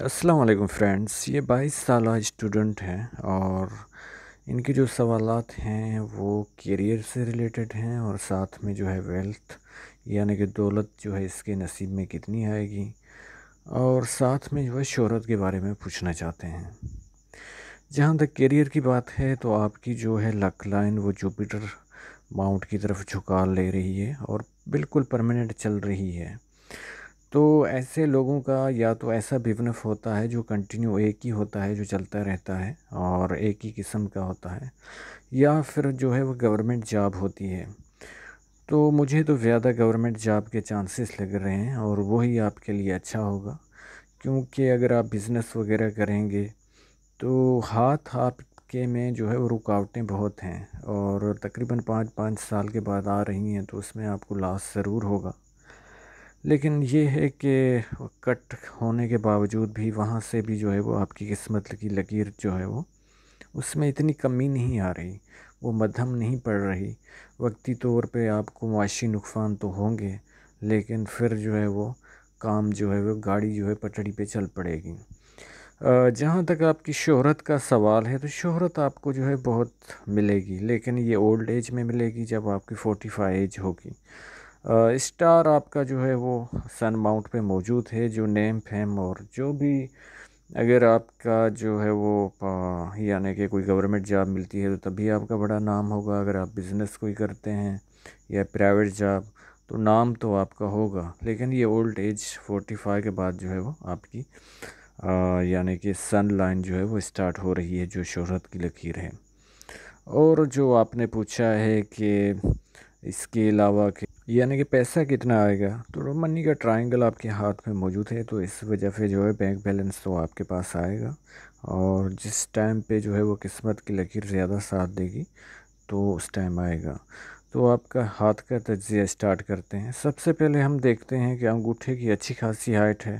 السلام علیکم فرینڈس یہ بائیس سالہ اسٹوڈنٹ ہیں اور ان کے جو سوالات ہیں وہ کیریئر سے ریلیٹڈ ہیں اور ساتھ میں جو ہے ویلتھ یعنی کہ دولت جو ہے اس کے نصیب میں کتنی آئے گی اور ساتھ میں جو ہے شہرت کے بارے میں پوچھنا چاہتے ہیں۔ جہاں تک کیریئر کی بات ہے تو آپ کی جو ہے لک لائن وہ جوپیٹر ماؤنٹ کی طرف جھکا لے رہی ہے اور بالکل پرماننٹ چل رہی ہے۔ تو ایسے لوگوں کا یا تو ایسا بزنس ہوتا ہے جو کنٹینیو ایک ہی ہوتا ہے، جو چلتا رہتا ہے اور ایک ہی قسم کا ہوتا ہے، یا پھر جو ہے وہ گورنمنٹ جاب ہوتی ہے۔ تو مجھے تو زیادہ گورنمنٹ جاب کے چانسز لگ رہے ہیں اور وہی آپ کے لیے اچھا ہوگا۔ کیونکہ اگر آپ بزنس وغیرہ کریں گے تو ہاتھ آپ کے میں جو ہے وہ رکاوٹیں بہت ہیں اور تقریباً پانچ پانچ سال کے بعد آ رہی ہیں تو اس میں آپ کو لاس ضرور ہوگا۔ لیکن یہ ہے کہ کٹ ہونے کے باوجود بھی وہاں سے بھی جو ہے وہ آپ کی قسمت کی لکیر جو ہے وہ اس میں اتنی کمی نہیں آ رہی، وہ مدھم نہیں پڑ رہی۔ وقتی طور پہ آپ کو معاشی نقصان تو ہوں گے، لیکن پھر جو ہے وہ کام جو ہے وہ گاڑی جو ہے پٹڑی پہ چل پڑے گی۔ جہاں تک آپ کی شہرت کا سوال ہے تو شہرت آپ کو جو ہے بہت ملے گی، لیکن یہ اولڈ ایج میں ملے گی جب آپ کی فورٹی فائیو ایج ہوگی۔ اسٹار آپ کا جو ہے وہ سن ماؤنٹ پہ موجود ہے، جو نیم فیم اور جو بھی اگر آپ کا جو ہے وہ یعنی کہ کوئی گورنمنٹ جاب ملتی ہے تو تبھی آپ کا بڑا نام ہوگا۔ اگر آپ بزنس کوئی کرتے ہیں یا پرائیویٹ جاب تو نام تو آپ کا ہوگا۔ لیکن یہ اولڈ ایج فورٹی فائیو کے بعد جو ہے وہ آپ کی یعنی کہ سن لائن جو ہے وہ اسٹارٹ ہو رہی ہے، جو شہرت کی لکیر ہے۔ اور جو آپ نے پوچھا ہے کہ اس کے علاوہ کہ یعنی کہ پیسہ کتنا آئے گا؟ تو منی کا ٹرائنگل آپ کے ہاتھ میں موجود ہے، تو اس وجہ سے جو ہے بینک بیلنس تو آپ کے پاس آئے گا۔ اور جس ٹائم پہ جو ہے وہ قسمت کی لکیر زیادہ ساتھ دے گی، تو اس ٹائم آئے گا۔ تو آپ کا ہاتھ کا تجزیہ اسٹارٹ کرتے ہیں۔ سب سے پہلے ہم دیکھتے ہیں کہ انگوٹھے کی اچھی خاصی ہائٹ ہے۔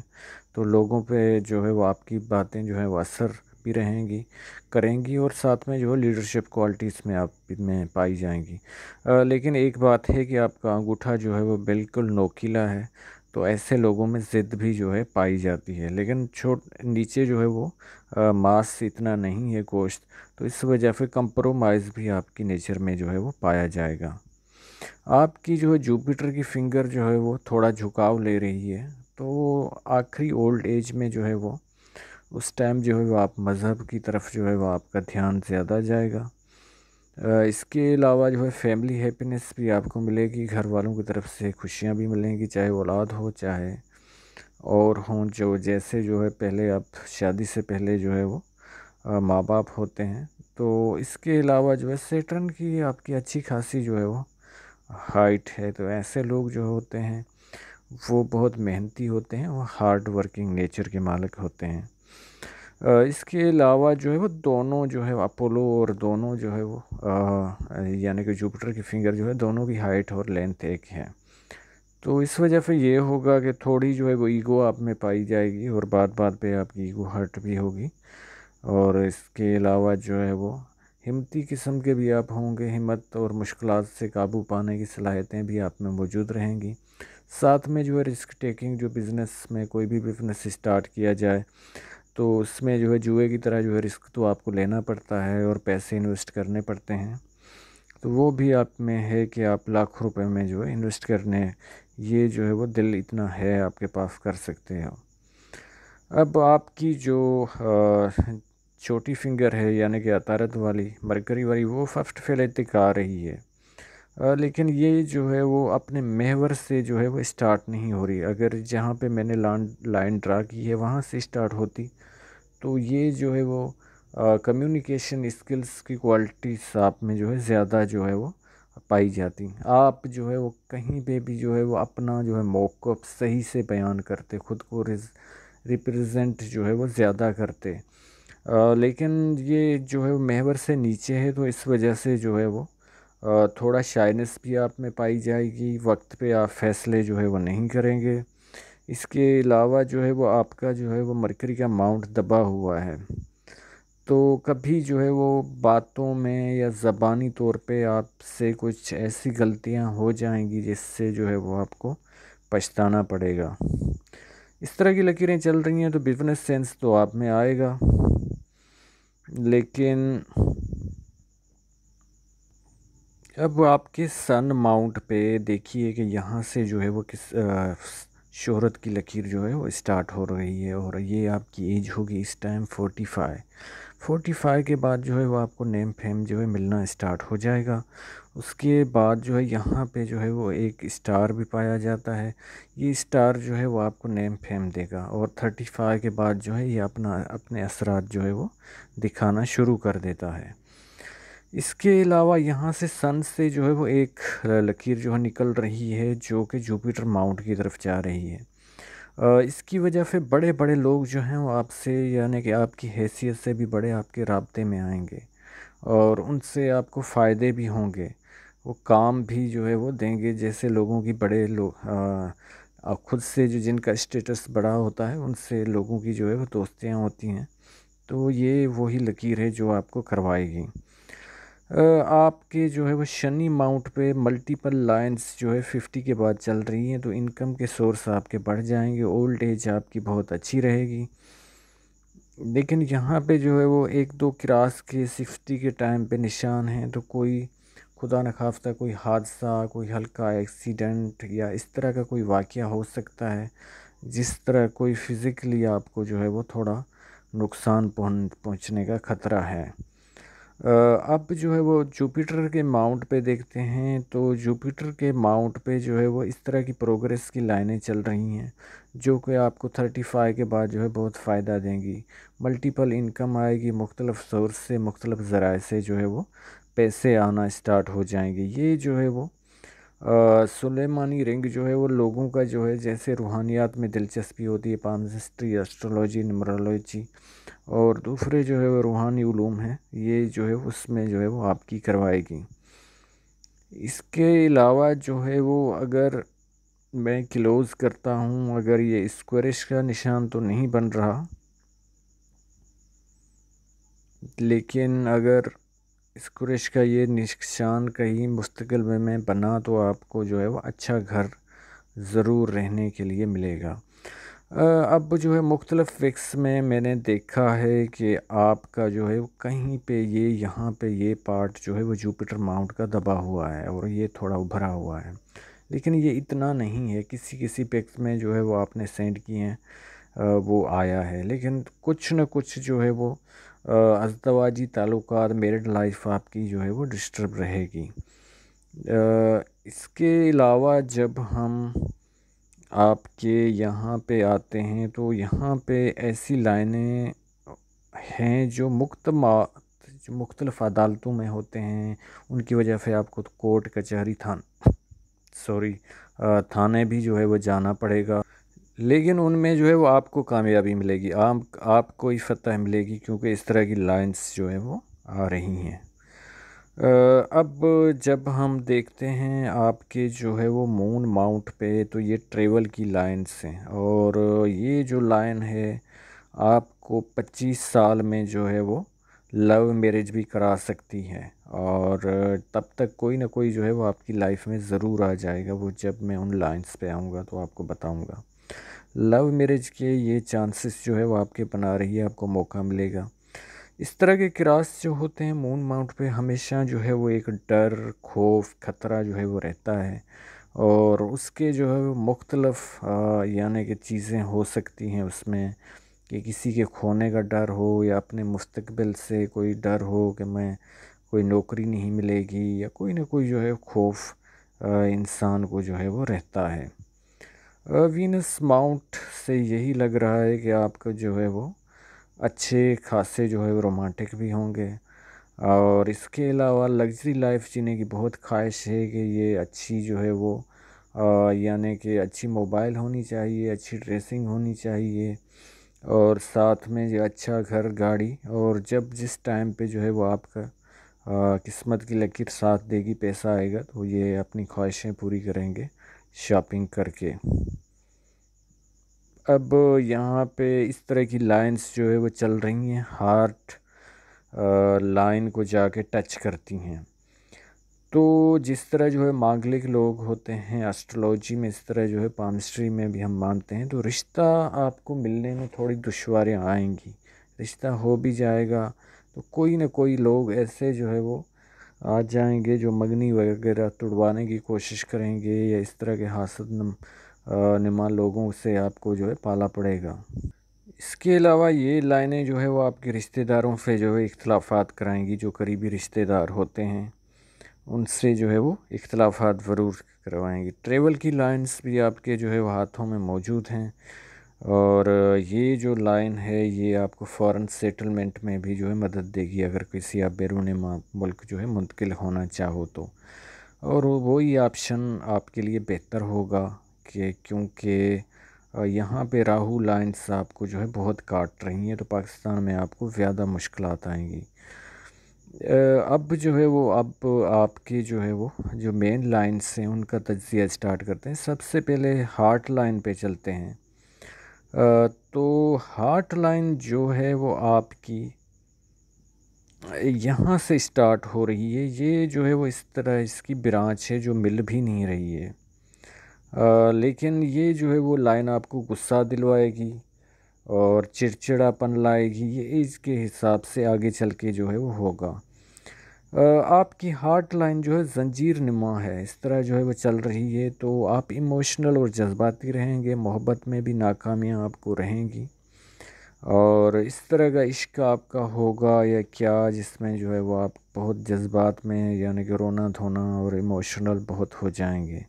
تو لوگوں پہ جو ہے وہ آپ کی باتیں جو ہے وہ اثر بھی رہیں گی، کریں گی اور ساتھ میں جو ہے لیڈرشپ کوالٹیز میں آپ میں پائی جائیں گی۔ لیکن ایک بات ہے کہ آپ کا انگوٹھا جو ہے وہ بالکل نوکیلا ہے، تو ایسے لوگوں میں ضد بھی جو ہے پائی جاتی ہے۔ لیکن چھوٹ، نیچے جو ہے وہ ماس اتنا نہیں ہے گوشت، تو اس وجہ سے کمپرومائز بھی آپ کی نیچر میں جو ہے وہ پایا جائے گا۔ آپ کی جو ہے جوپیٹر کی فنگر جو ہے وہ تھوڑا جھکاؤ لے رہی ہے، تو آخری اولڈ ایج میں جو ہے وہ اس ٹائم جو ہے وہ آپ مذہب کی طرف جو ہے وہ آپ کا دھیان زیادہ جائے گا۔ اس کے علاوہ جو ہے فیملی ہیپینس بھی آپ کو ملے گی، گھر والوں کی طرف سے خوشیاں بھی ملیں گی، چاہے اولاد ہو، چاہے اور ہوں جو، جیسے جو ہے پہلے آپ شادی سے پہلے جو ہے وہ ماں باپ ہوتے ہیں۔ تو اس کے علاوہ جو ہے سیٹرن کی آپ کی اچھی خاصی جو ہے وہ ہائٹ ہے۔ تو ایسے لوگ جو ہوتے ہیں وہ بہت محنتی ہوتے ہیں وہ ہارڈ ورکنگ نیچر کے مالک ہوتے ہیں۔ اس کے علاوہ جو ہے وہ دونوں جو ہے اپولو اور دونوں جو ہے وہ یعنی کہ جوپٹر کی فنگر جو ہے دونوں کی ہائٹ اور لینتھ ایک ہے تو اس وجہ سے یہ ہوگا کہ تھوڑی جو ہے وہ ایگو آپ میں پائی جائے گی اور بات بات پہ آپ کی ایگو ہرٹ بھی ہوگی۔ اور اس کے علاوہ جو ہے وہ ہمتی قسم کے بھی آپ ہوں گے، ہمت اور مشکلات سے قابو پانے کی صلاحیتیں بھی آپ میں موجود رہیں گی۔ ساتھ میں جو ہے رسک ٹیکنگ جو بزنس میں کوئی بھی بزنس اسٹارٹ کیا جائے تو اس میں جو ہے جوئے کی طرح جو ہے رسک تو آپ کو لینا پڑتا ہے اور پیسے انویسٹ کرنے پڑتے ہیں۔ تو وہ بھی آپ میں ہے کہ آپ لاکھ روپے میں جو ہے انویسٹ کرنے یہ جو ہے وہ دل اتنا ہے آپ کے پاس کر سکتے ہو اب آپ کی جو چھوٹی فنگر ہے یعنی کہ عطارت والی، مرکری والی، وہ فسٹ فیل تک آ رہی ہے۔ لیکن یہ جو ہے وہ اپنے محور سے جو ہے وہ اسٹارٹ نہیں ہو رہی اگر جہاں پہ میں نے لائن لائن ڈرا کی ہے وہاں سے اسٹارٹ ہوتی تو یہ جو ہے وہ کمیونیکیشن اسکلس کی کوالٹیز آپ میں جو ہے زیادہ جو ہے وہ پائی جاتی آپ جو ہے وہ کہیں پہ بھی جو ہے وہ اپنا جو ہے موقف صحیح سے بیان کرتے خود کو ریپرزینٹ جو ہے وہ زیادہ کرتے لیکن یہ جو ہے وہ محور سے نیچے ہے تو اس وجہ سے جو ہے وہ تھوڑا شائنس بھی آپ میں پائی جائے گی، وقت پہ آپ فیصلے جو ہے وہ نہیں کریں گے۔ اس کے علاوہ جو ہے وہ آپ کا جو ہے وہ مرکری کا ماؤنٹ دبا ہوا ہے۔ تو کبھی جو ہے وہ باتوں میں یا زبانی طور پہ آپ سے کچھ ایسی غلطیاں ہو جائیں گی جس سے جو ہے وہ آپ کو پچھتانا پڑے گا۔ اس طرح کی لکیریں چل رہی ہیں تو بزنس سینس تو آپ میں آئے گا۔ لیکن اب آپ کے سن ماؤنٹ پہ دیکھیے کہ یہاں سے جو ہے وہ کس شہرت کی لکیر جو ہے وہ اسٹارٹ ہو رہی ہے اور یہ آپ کی ایج ہوگی اس time forty five forty five کے بعد جو ہے وہ آپ کو نیم فیم جو ہے ملنا اسٹارٹ ہو جائے گا۔ اس کے بعد جو ہے یہاں پہ جو ہے وہ ایک اسٹار بھی پایا جاتا ہے۔ یہ اسٹار جو ہے وہ آپ کو نیم فیم دے گا اور تھرٹی فائی کے بعد جو ہے یہ اپنا، اپنے اثرات جو ہے وہ دکھانا شروع کر دیتا ہے۔ اس کے علاوہ یہاں سے سن سے جو ہے وہ ایک لکیر جو ہے نکل رہی ہے جو کہ جوپیٹر ماؤنٹ کی طرف جا رہی ہے۔ اس کی وجہ سے بڑے بڑے لوگ جو ہیں وہ آپ سے یعنی کہ آپ کی حیثیت سے بھی بڑے آپ کے رابطے میں آئیں گے اور ان سے آپ کو فائدے بھی ہوں گے۔ وہ کام بھی جو ہے وہ دیں گے جیسے لوگوں کی بڑے لوگ خود سے جو جن کا اسٹیٹس بڑا ہوتا ہے ان سے لوگوں کی جو ہے وہ دوستیاں ہوتی ہیں۔ تو یہ وہی لکیر ہے جو آپ کو کروائے گی۔ آپ کے جو ہے وہ شنی ماؤنٹ پہ ملٹیپل لائنز جو ہے ففٹی کے بعد چل رہی ہیں، تو انکم کے سورس آپ کے بڑھ جائیں گے اولڈ ایج آپ کی بہت اچھی رہے گی۔ لیکن یہاں پہ جو ہے وہ ایک دو کراس کے سفٹی کے ٹائم پہ نشان ہیں، تو کوئی خدا نخواستہ کوئی حادثہ، کوئی ہلکا ایکسیڈنٹ یا اس طرح کا کوئی واقعہ ہو سکتا ہے، جس طرح کوئی فزیکلی آپ کو جو ہے وہ تھوڑا نقصان پہنچنے کا خطرہ ہے۔ اب جو ہے وہ جوپیٹر کے ماؤنٹ پہ دیکھتے ہیں تو جوپیٹر کے ماؤنٹ پہ جو ہے وہ اس طرح کی پروگریس کی لائنیں چل رہی ہیں جو کہ آپ کو تھرٹی فائی کے بعد جو ہے بہت فائدہ دیں گی۔ ملٹیپل انکم آئے گی، مختلف سورس سے، مختلف ذرائع سے جو ہے وہ پیسے آنا اسٹارٹ ہو جائیں گے۔ یہ جو ہے وہ سلیمانی رنگ جو ہے وہ لوگوں کا جو ہے، جیسے روحانیات میں دلچسپی ہوتی ہے پامسٹری اسٹرولوجی نمرولوجی اور دوسرے جو ہے وہ روحانی علوم ہیں، یہ جو ہے اس میں جو ہے وہ آپ کی کروائے گی۔ اس کے علاوہ جو ہے وہ اگر میں کلوز کرتا ہوں، اگر یہ اسکورش کا نشان تو نہیں بن رہا۔ لیکن اگر اسکورش کا یہ نشان کہیں مستقل میں میں بنا تو آپ کو جو ہے وہ اچھا گھر ضرور رہنے کے لیے ملے گا۔ اب جو ہے مختلف فکس میں میں نے دیکھا ہے کہ آپ کا جو ہے کہیں پہ یہ، یہاں پہ یہ پارٹ جو ہے وہ جوپیٹر ماؤنٹ کا دبا ہوا ہے اور یہ تھوڑا ابھرا ہوا ہے۔ لیکن یہ اتنا نہیں ہے، کسی کسی پکس میں جو ہے وہ آپ نے سینڈ کیے ہیں وہ آیا ہے۔ لیکن کچھ نہ کچھ جو ہے وہ ازدواجی تعلقات، میرڈ لائف آپ کی جو ہے وہ ڈسٹرب رہے گی۔ اس کے علاوہ جب ہم آپ کے یہاں پہ آتے ہیں تو یہاں پہ ایسی لائنیں ہیں جو جو مختلف عدالتوں میں ہوتے ہیں۔ ان کی وجہ سے آپ کو کورٹ، کچہری، تھان، سوری تھانے بھی جو ہے وہ جانا پڑے گا۔ لیکن ان میں جو ہے وہ آپ کو کامیابی ملے گی۔ آپ آپ کو ہی فتح ملے گی کیونکہ اس طرح کی لائنس جو ہیں وہ آ رہی ہیں۔ اب جب ہم دیکھتے ہیں آپ کے جو ہے وہ مون ماؤنٹ پہ، تو یہ ٹریول کی لائنس ہیں۔ اور یہ جو لائن ہے، آپ کو پچیس سال میں جو ہے وہ لو میرج بھی کرا سکتی ہے۔ اور تب تک کوئی نہ کوئی جو ہے وہ آپ کی لائف میں ضرور آ جائے گا۔ وہ جب میں ان لائنس پہ آؤں گا تو آپ کو بتاؤں گا۔ لو میرج کے یہ چانسز جو ہے وہ آپ کے بنا رہی ہے، آپ کو موقع ملے گا۔ اس طرح کے کراس جو ہوتے ہیں مون ماؤنٹ پہ ہمیشہ جو ہے وہ ایک ڈر، خوف، خطرہ جو ہے وہ رہتا ہے۔ اور اس کے جو ہے وہ مختلف یعنی کہ چیزیں ہو سکتی ہیں اس میں کہ کسی کے کھونے کا ڈر ہو یا اپنے مستقبل سے کوئی ڈر ہو کہ میں کوئی نوکری نہیں ملے گی یا کوئی نہ کوئی جو ہے خوف انسان کو جو ہے وہ رہتا ہے۔ وینس ماؤنٹ سے یہی لگ رہا ہے کہ آپ کا جو ہے وہ اچھے خاصے جو ہے وہ رومانٹک بھی ہوں گے۔ اور اس کے علاوہ لگژری لائف جینے کی بہت خواہش ہے کہ یہ اچھی جو ہے وہ یعنی کہ اچھی موبائل ہونی چاہیے، اچھی ڈریسنگ ہونی چاہیے۔ اور ساتھ میں جو اچھا گھر، گاڑی، اور جب جس ٹائم پہ جو ہے وہ آپ کا قسمت کی لکیر ساتھ دے گی، پیسہ آئے گا، تو یہ اپنی خواہشیں پوری کریں گے شاپنگ کر کے۔ اب یہاں پہ اس طرح کی لائنس جو ہے وہ چل رہی ہیں۔ ہارٹ لائن کو جا کے ٹچ کرتی ہیں۔ تو جس طرح جو ہے مانگلک لوگ ہوتے ہیں، اسٹرولوجی میں اس طرح جو ہے پامسٹری میں بھی ہم مانتے ہیں، تو رشتہ آپ کو ملنے میں تھوڑی دشواریاں آئیں گی۔ رشتہ ہو بھی جائے گا۔ تو کوئی نہ کوئی لوگ ایسے جو ہے وہ آ جائیں گے جو مگنی وغیرہ تڑوانے کی کوشش کریں گے یا اس طرح کے حاصل نما لوگوں سے آپ کو جو ہے پالا پڑے گا۔ اس کے علاوہ یہ لائنیں جو ہے وہ آپ کے رشتہ داروں سے جو ہے اختلافات کرائیں گی جو قریبی رشتہ دار ہوتے ہیں، ان سے جو ہے وہ اختلافات ضرور کروائیں گی۔ ٹریول کی لائنز بھی آپ کے جو ہے وہ ہاتھوں میں موجود ہیں۔ اور یہ جو لائن ہے، یہ آپ کو فورن سیٹلمنٹ میں بھی جو ہے مدد دے گی اگر کسی آپ بیرون ملک جو ہے منتقل ہونا چاہو تو۔ اور وہی آپشن آپ کے لیے بہتر ہوگا۔ کہ کیونکہ یہاں پہ راہو لائنس آپ کو جو ہے بہت کاٹ رہی ہیں تو پاکستان میں آپ کو زیادہ مشکلات آئیں گی۔ اب جو ہے وہ، اب آپ کے جو ہے وہ، جو مین لائنس ہیں، ان کا تجزیہ اسٹارٹ کرتے ہیں۔ سب سے پہلے ہارٹ لائن پہ چلتے ہیں۔ تو ہارٹ لائن جو ہے وہ آپ کی یہاں سے اسٹارٹ ہو رہی ہے۔ یہ جو ہے وہ اس طرح اس کی برانچ ہے جو مل بھی نہیں رہی ہے۔ لیکن یہ جو ہے وہ لائن آپ کو غصہ دلوائے گی اور چڑچڑا پن لائے گی، یہ ایج کے حساب سے آگے چل کے جو ہے وہ ہوگا۔ آپ کی ہارٹ لائن جو ہے زنجیر نما ہے، اس طرح جو ہے وہ چل رہی ہے تو آپ ایموشنل اور جذباتی رہیں گے، محبت میں بھی ناکامیاں آپ کو رہیں گی۔ اور اس طرح کا عشق آپ کا ہوگا یا کیا، جس میں جو ہے وہ آپ بہت جذبات میں یعنی کہ رونا دھونا اور ایموشنل بہت ہو جائیں گے۔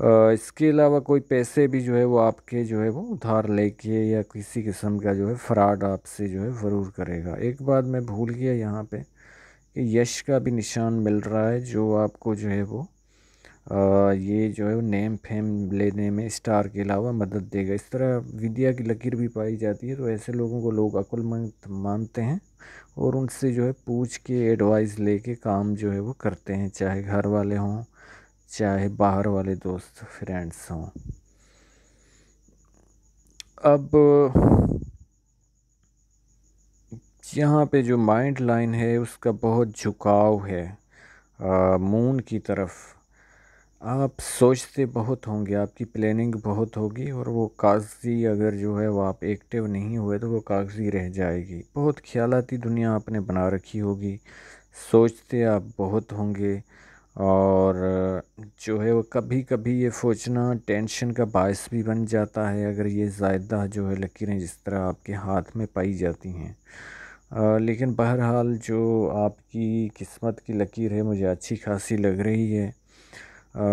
اس کے علاوہ کوئی پیسے بھی جو ہے وہ آپ کے جو ہے وہ ادھار لے کے یا کسی قسم کا جو ہے فراڈ آپ سے جو ہے ضرور کرے گا۔ ایک بات میں بھول گیا یہاں پہ کہ یش کا بھی نشان مل رہا ہے جو آپ کو جو ہے وہ یہ جو ہے وہ نیم فیم لینے میں اسٹار کے علاوہ مدد دے گا۔ اس طرح ودیا کی لکیر بھی پائی جاتی ہے تو ایسے لوگوں کو لوگ عقل مند مانتے ہیں اور ان سے جو ہے پوچھ کے ایڈوائز لے کے کام جو ہے وہ کرتے ہیں، چاہے گھر والے ہوں چاہے باہر والے دوست فرینڈس ہوں۔ اب، یہاں پہ جو مائنڈ لائن ہے، اس کا بہت جھکاؤ ہے۔ مون کی طرف۔ آپ سوچتے بہت ہوں گے، آپ کی پلاننگ بہت ہوگی اور وہ کاغذی اگر جو ہے وہ آپ ایکٹیو نہیں ہوئے تو وہ کاغذی رہ جائے گی۔ بہت خیالاتی دنیا آپ نے بنا رکھی ہوگی۔ سوچتے آپ بہت ہوں گے۔ اور جو ہے وہ کبھی کبھی یہ سوچنا ٹینشن کا باعث بھی بن جاتا ہے اگر یہ زائدہ جو ہے لکیریں جس طرح آپ کے ہاتھ میں پائی جاتی ہیں۔ لیکن بہرحال جو آپ کی قسمت کی لکیر ہے مجھے اچھی خاصی لگ رہی ہے۔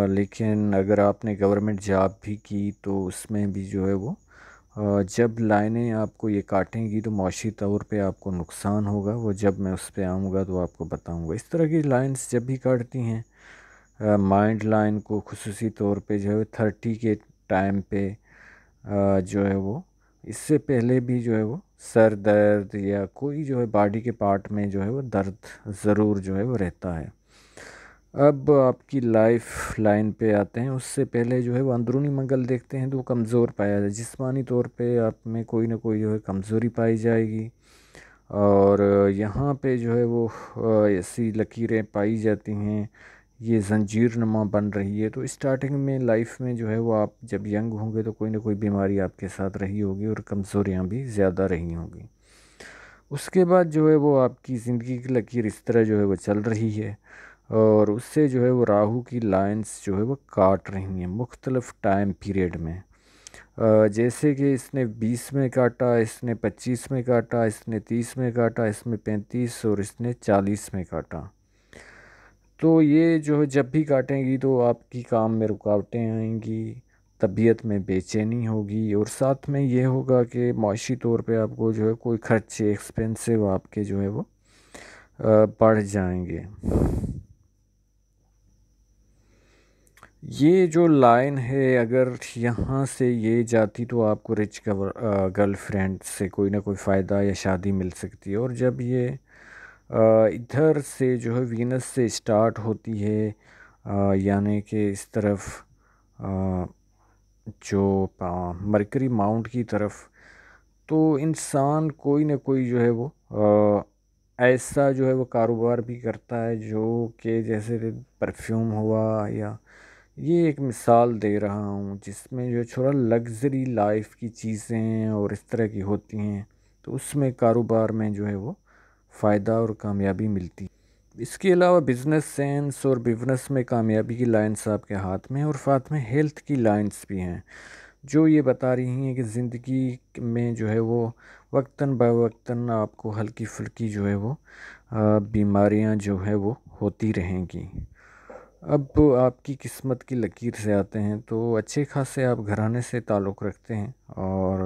لیکن اگر آپ نے گورنمنٹ جاب بھی کی تو اس میں بھی جو ہے وہ جب لائنیں آپ کو یہ کاٹیں گی تو معاشی طور پہ آپ کو نقصان ہوگا، وہ جب میں اس پہ آؤں گا تو آپ کو بتاؤں گا۔ اس طرح کی لائنز جب بھی کاٹتی ہیں مائنڈ لائن کو خصوصی طور پہ جو ہے تھرٹی کے ٹائم پہ جو ہے وہ، اس سے پہلے بھی جو ہے وہ سر درد یا کوئی جو ہے باڈی کے پارٹ میں جو ہے وہ درد ضرور جو ہے وہ رہتا ہے۔ اب آپ کی لائف لائن پہ آتے ہیں، اس سے پہلے جو ہے وہ اندرونی منگل دیکھتے ہیں تو وہ کمزور پایا جائے۔ جسمانی طور پہ آپ میں کوئی نہ کوئی جو ہے کمزوری پائی جائے گی۔ اور یہاں پہ جو ہے وہ ایسی لکیریں پائی جاتی ہیں۔ یہ زنجیر نما بن رہی ہے۔ تو اسٹارٹنگ میں لائف میں جو ہے وہ آپ جب ینگ ہوں گے تو کوئی نہ کوئی بیماری آپ کے ساتھ رہی ہوگی اور کمزوریاں بھی زیادہ رہی ہوں گی۔ اس کے بعد جو ہے وہ آپ کی زندگی کی لکیر اس طرح جو ہے وہ چل رہی ہے۔ اور اس سے جو ہے وہ راہو کی لائنس جو ہے وہ کاٹ رہی ہیں مختلف ٹائم پیریڈ میں۔ جیسے کہ اس نے بیس میں کاٹا، اس نے پچیس میں کاٹا، اس نے تیس میں کاٹا، اس میں پینتیس اور اس نے چالیس میں کاٹا۔ تو یہ جو ہے جب بھی کاٹیں گی تو آپ کی کام میں رکاوٹیں آئیں گی، طبیعت میں بے چینی ہوگی اور ساتھ میں یہ ہوگا کہ معاشی طور پہ آپ کو جو ہے کوئی خرچے ایکسپینسو آپ کے جو ہے وہ بڑھ جائیں گے۔ یہ جو لائن ہے، اگر یہاں سے یہ جاتی تو آپ کو رچ گرل فرینڈ سے کوئی نہ کوئی فائدہ یا شادی مل سکتی ہے۔ اور جب یہ ادھر سے جو ہے وینس سے اسٹارٹ ہوتی ہے یعنی کہ اس طرف جو مرکری ماؤنٹ کی طرف، تو انسان کوئی نہ کوئی جو ہے وہ ایسا جو ہے وہ کاروبار بھی کرتا ہے جو کہ جیسے پرفیوم ہوا یا یہ ایک مثال دے رہا ہوں جس میں جو چھوڑا لگژری لائف کی چیزیں اور اس طرح کی ہوتی ہیں، تو اس میں کاروبار میں جو ہے وہ فائدہ اور کامیابی ملتی۔ اس کے علاوہ بزنس سینس اور بزنس میں کامیابی کی لائنس آپ کے ہاتھ میں اور فاتح میں ہیلتھ کی لائنس بھی ہیں۔ جو یہ بتا رہی ہیں کہ زندگی میں جو ہے وہ وقتاً با وقتاً آپ کو ہلکی پھلکی جو ہے وہ بیماریاں جو ہے وہ ہوتی رہیں گی۔ اب آپ کی قسمت کی لکیر سے آتے ہیں تو اچھے خاصے آپ گھرانے سے تعلق رکھتے ہیں اور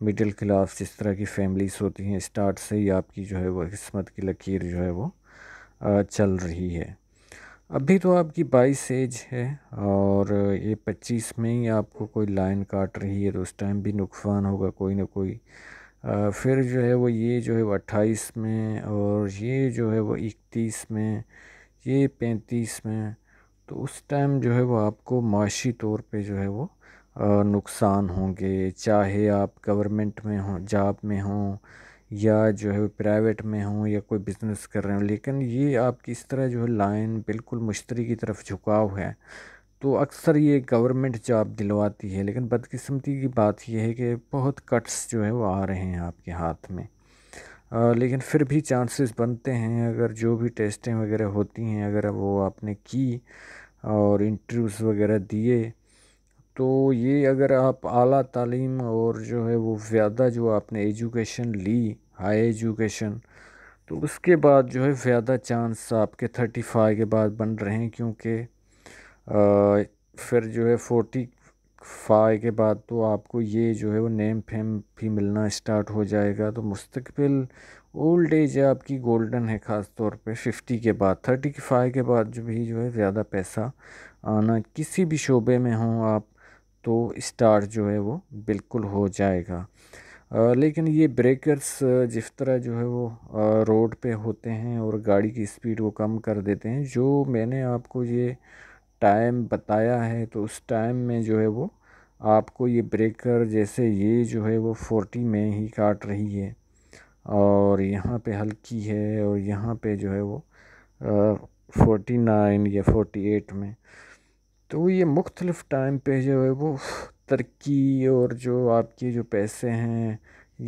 مڈل کلاس جس طرح کی فیملیز ہوتی ہیں اسٹارٹ سے ہی آپ کی جو ہے وہ قسمت کی لکیر جو ہے وہ چل رہی ہے۔ ابھی تو آپ کی بائیس ایج ہے اور یہ پچیس میں ہی آپ کو کوئی لائن کاٹ رہی ہے تو اس ٹائم بھی نقصان ہوگا کوئی نہ کوئی۔ پھر جو ہے وہ یہ جو ہے وہ اٹھائیس میں اور یہ جو ہے وہ اکتیس میں یہ پینتیس میں تو اس ٹائم جو ہے وہ آپ کو معاشی طور پہ جو ہے وہ نقصان ہوں گے۔ چاہے آپ گورنمنٹ میں ہوں جاب میں ہوں، یا جو ہے پرائیویٹ میں ہوں، یا کوئی بزنس کر رہے ہوں، لیکن یہ آپ کی اس طرح جو ہے لائن بالکل مشتری کی طرف جھکاؤ ہے۔ تو اکثر یہ گورنمنٹ جاب دلواتی ہے، لیکن بدقسمتی کی بات یہ ہے کہ بہت کٹس جو ہے وہ آ رہے ہیں آپ کے ہاتھ میں۔ لیکن پھر بھی چانسز بنتے ہیں اگر جو بھی ٹیسٹیں وغیرہ ہوتی ہیں، اگر وہ آپ نے کی اور انٹرویوز وغیرہ دیے، تو یہ اگر آپ اعلیٰ تعلیم اور جو ہے وہ زیادہ جو آپ نے ایجوکیشن لی ہائی ایجوکیشن تو اس کے بعد جو ہے زیادہ چانس آپ کے تھرٹی فائیو کے بعد بن رہے ہیں کیونکہ پھر جو ہے فورٹی فائیو کے بعد تو آپ کو یہ جو ہے وہ نیم فیم بھی ملنا اسٹارٹ ہو جائے گا۔ تو مستقبل اولڈ ایج آپ کی گولڈن ہے خاص طور پہ۔ ففٹی کے بعد، تھرٹی فائیو کے بعد جو بھی جو ہے زیادہ پیسہ آنا کسی بھی شعبے میں ہوں آپ تو اسٹارٹ جو ہے وہ بالکل ہو جائے گا۔ لیکن یہ بریکرز جس طرح جو ہے وہ روڈ پہ ہوتے ہیں اور گاڑی کی اسپیڈ وہ کم کر دیتے ہیں۔ جو میں نے آپ کو یہ ٹائم بتایا ہے تو اس ٹائم میں جو ہے وہ آپ کو یہ بریکر جیسے یہ جو ہے وہ فورٹی میں ہی کاٹ رہی ہے اور یہاں پہ ہلکی ہے اور یہاں پہ جو ہے وہ فورٹی نائن یا فورٹی ایٹ میں۔ تو یہ مختلف ٹائم پہ جو ہے وہ ترقی اور جو آپ کے جو پیسے ہیں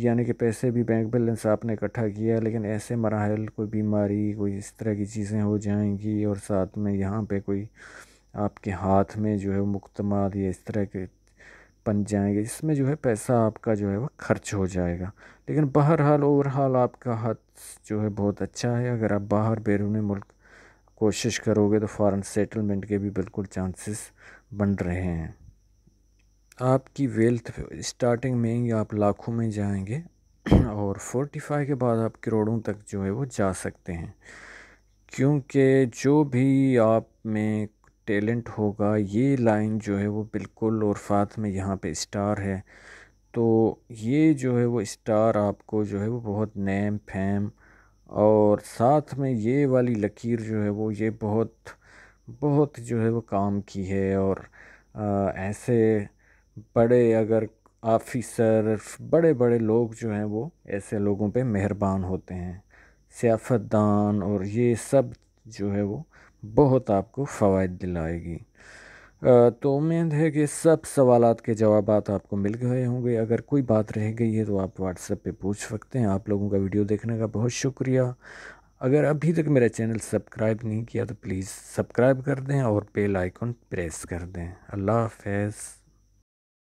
یعنی کہ پیسے بھی بینک بیلنس آپ نے اکٹھا کیا، لیکن ایسے مراحل، کوئی بیماری، کوئی اس طرح کی چیزیں ہو جائیں گی اور ساتھ میں یہاں پہ کوئی آپ کے ہاتھ میں جو ہے مقتماد یا اس طرح کے بن جائیں گے، اس میں جو ہے پیسہ آپ کا جو ہے وہ خرچ ہو جائے گا۔ لیکن بہرحال اوور حال آپ کا ہاتھ جو ہے بہت اچھا ہے۔ اگر آپ باہر بیرون ملک کوشش کرو گے تو فارن سیٹلمنٹ کے بھی بالکل چانسز بن رہے ہیں۔ آپ کی ویلتھ اسٹارٹنگ میں ہی آپ لاکھوں میں جائیں گے اور فورٹی فائیو کے بعد آپ کروڑوں تک جو ہے وہ جا سکتے ہیں۔ کیونکہ جو بھی آپ میں ٹیلنٹ ہوگا، یہ لائن جو ہے وہ بالکل اور فات میں یہاں پہ اسٹار ہے۔ تو یہ جو ہے وہ اسٹار آپ کو جو ہے وہ بہت نیم فیم اور ساتھ میں یہ والی لکیر جو ہے وہ یہ بہت بہت جو ہے وہ کام کی ہے۔ اور ایسے بڑے اگر آفیسر، بڑے بڑے لوگ جو ہیں وہ ایسے لوگوں پہ مہربان ہوتے ہیں۔ سیافت دان اور یہ سب جو ہے وہ بہت آپ کو فوائد دلائے گی۔ تو امید ہے کہ سب سوالات کے جوابات آپ کو مل گئے ہوں گے۔ اگر کوئی بات رہ گئی ہے تو آپ واٹس ایپ پہ پوچھ سکتے ہیں۔ آپ لوگوں کا ویڈیو دیکھنے کا بہت شکریہ۔ اگر ابھی تک میرا چینل سبسکرائب نہیں کیا تو پلیز سبسکرائب کر دیں اور بیل آئیکن پریس کر دیں۔ اللہ حافظ۔